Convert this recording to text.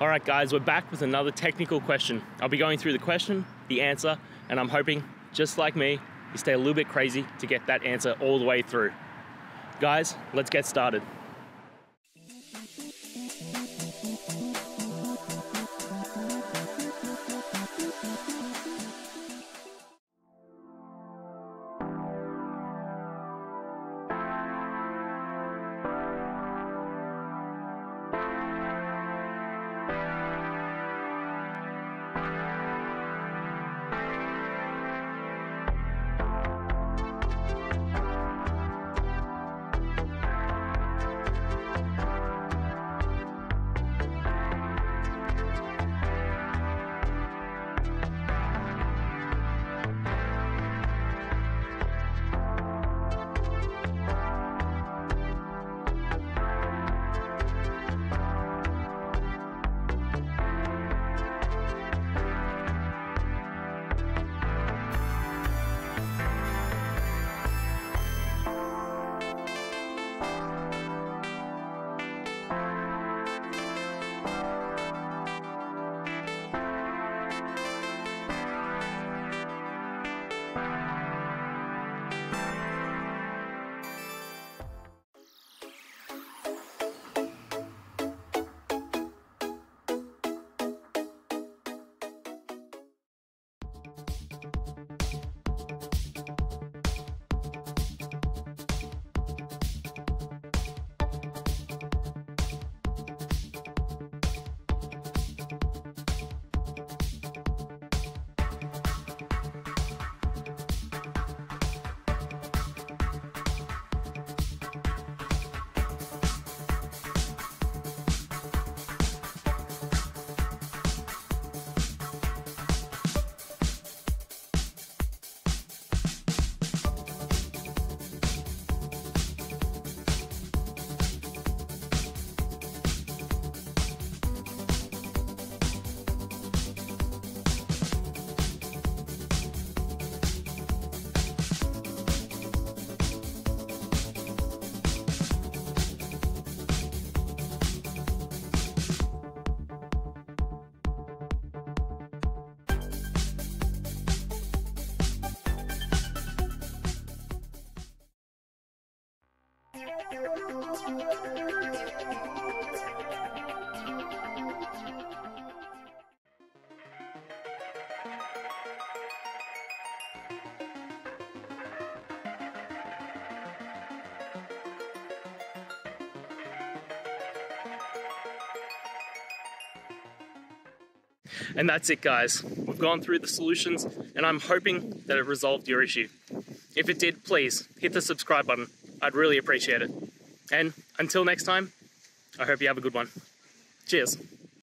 All right, guys, we're back with another technical question. I'll be going through the question, the answer, and I'm hoping, just like me, you stay a little bit crazy to get that answer all the way through. Guys, let's get started. And that's it, guys. We've gone through the solutions, and I'm hoping that it resolved your issue. If it did, please hit the subscribe button. I'd really appreciate it. And until next time, I hope you have a good one. Cheers.